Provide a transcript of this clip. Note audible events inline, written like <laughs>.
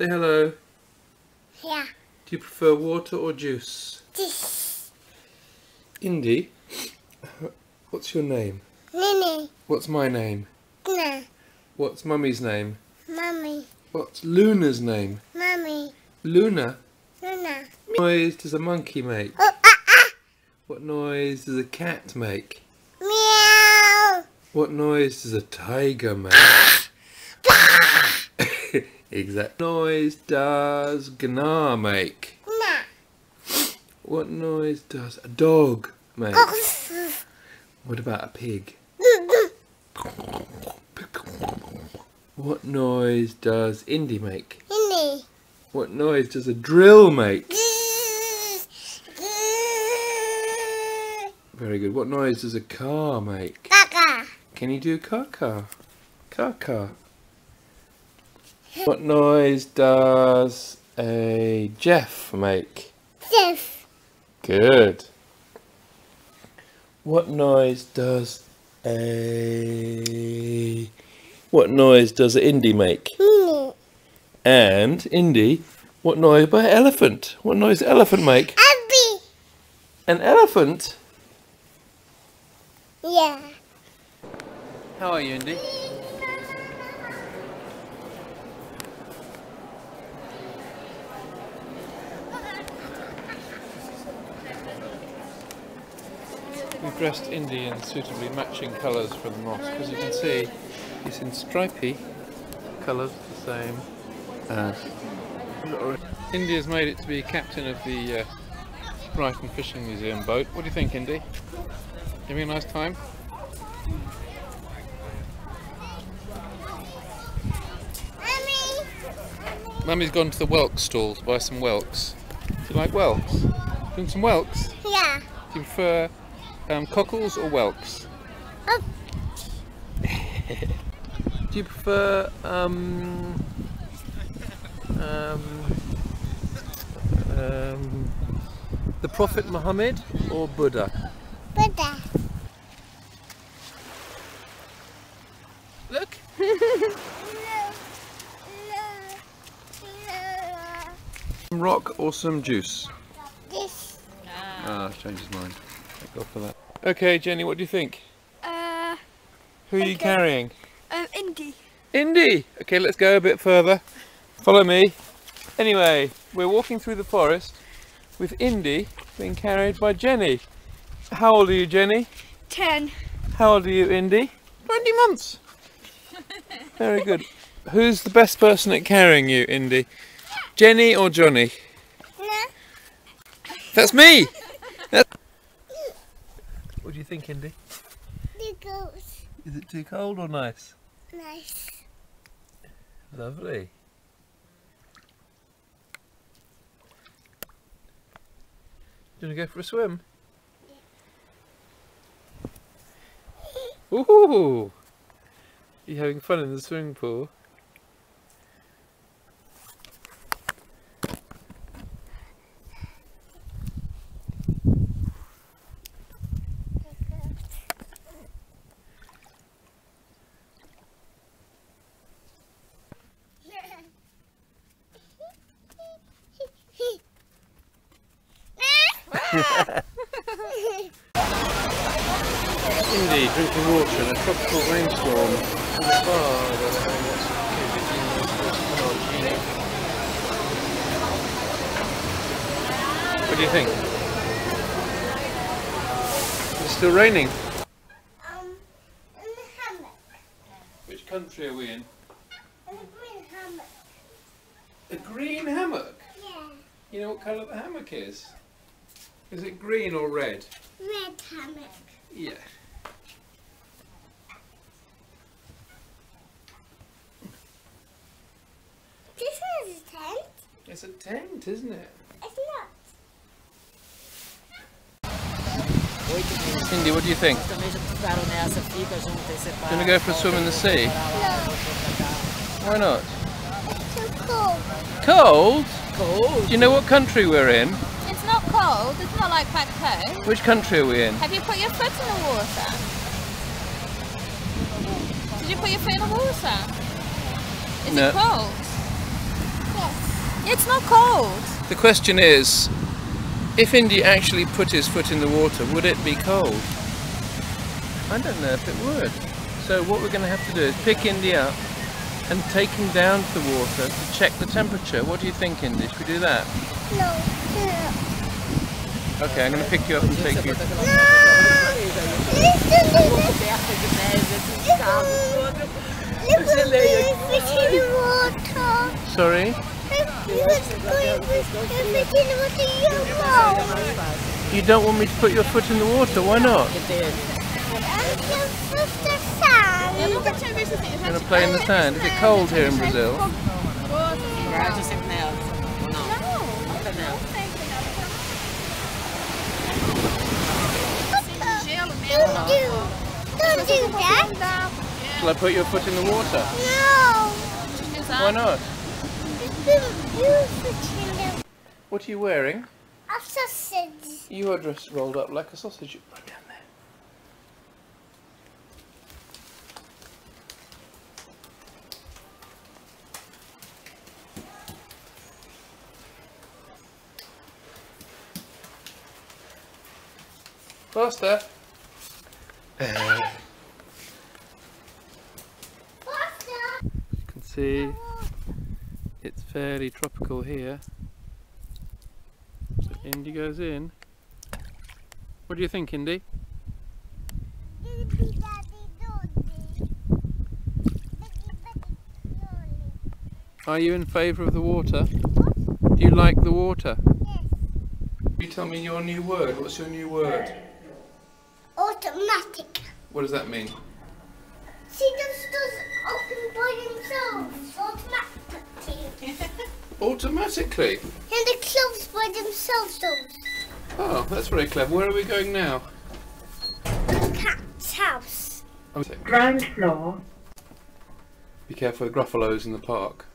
Say hello. Yeah. Do you prefer water or juice? This. Indi, what's your name? Nini. What's my name? Na. What's Mummy's name? Mummy. What's Luna's name? Mommy. Luna. Luna. What noise does a monkey make? Oh, ah, ah. What noise does a cat make? Meow. What noise does a tiger make? <laughs> exact noise does Gnar make? What noise does a dog make? What about a pig? What noise does Indi make? Nini. What noise does a drill make? Very good. What noise does a car make? Gaga. Can you do car car? Car car. What noise does a Jeff make? Jeff. Good. What noise does a what noise does Indi make? Nini. And Indi, what noise by elephant? What noise does elephant make? Abby. An elephant? Yeah. How are you, Indi? We've dressed Indi in suitably matching colours for the mosque. As you can see, it's in stripy colours, the same as Indi has made it to be captain of the uh, Brighton Fishing Museum boat. What do you think, Indi? Having a nice time? Mommy. Mummy's gone to the whelk stall to buy some whelks. Do you like Welks? Doing some whelks? Yeah. Do you prefer um, cockles or whelks? Oh. Do you prefer um, um, um, the Prophet Muhammad or Buddha? Buddha. Look. <laughs> Rock or some juice? This. Ah, changed his mind. Thank God for that. Okay, Jenny, what do you think? Uh, Who are you carrying? um, Indi. Indi! Okay, let's go a bit further. Follow me. Anyway, we're walking through the forest with Indi being carried by Jenny. How old are you, Jenny? Ten. How old are you, Indi? 20 months. <laughs> Very good. Who's the best person at carrying you, Indi? Jenny or Johnny? No. That's me! That- What do you think, Indi? The goose. Is it too cold or nice? Nice. Lovely. Do you want to go for a swim? <laughs> Ooh! You having fun in the swimming pool? Indi drinking water in a tropical rainstorm in bar where they're having lots of activity in this massage. What do you think? It's still raining. Um, in the hammock. Which country are we in? In the green hammock. A green hammock. Yeah. You know what colour the hammock is? Is it green or red? Red hammock. Yeah. This is a tent. It's a tent, isn't it? It's not. Cindy, what do you think? Também já ficaram nessa, fica junto e separa. Gonna go for a swim in the sea? No. Why not? It's too cold. Cold? Cold. Do you know what country we're in? It's not cold. It's not like back home. Which country are we in? Have you put your foot in the water? Did you put your foot in the water? Is No. it cold? It's not cold. The question is, if Indi actually put his foot in the water, would it be cold? I don't know if it would. So what we're going to have to do is pick Indi up and take him down to the water to check the temperature. What do you think, Indi? Should we do that? No. No. Okay, I'm going to pick you up and take you. Listen to this. Coberta de neve, aquele carro todo. Look at me the water. Sorry? You You don't want me to put your foot in the water? Why not? Que. I'm just with the sand. You're going to play in the sand. Is it cold here in Brazil? Viagem sempre nela. Não. Don't do. Don't do that. Shall I put your foot in the water? No. Why not? You fish in the What are you wearing? a sausage. You are dressed rolled up like a sausage. Right down there. Faster. Faster. you can see fairly tropical here. So Indi goes in. What do you think, Indi? Daddy, daddy, Are you in favour of the water? Do you like the water? Yes. You tell me your new word. What's your new word? Automatic. What does that mean? See, those doors open by themselves automatically. <laughs> Automatically. and the close by themselves, those. Oh, that's very clever. Where are we going now? The cat's house. Oh, Ground floor. Be careful with Gruffalos in the park.